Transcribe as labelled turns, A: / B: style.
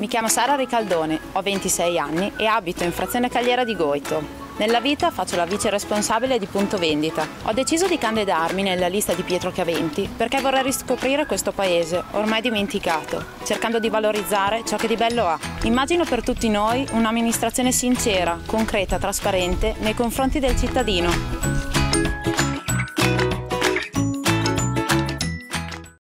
A: Mi chiamo Sara Ricaldone, ho 26 anni e abito in frazione Cagliera di Goito. Nella vita faccio la vice responsabile di punto vendita. Ho deciso di candidarmi nella lista di Pietro Chiaventi perché vorrei riscoprire questo paese, ormai dimenticato, cercando di valorizzare ciò che di bello ha. Immagino per tutti noi un'amministrazione sincera, concreta, trasparente nei confronti del cittadino.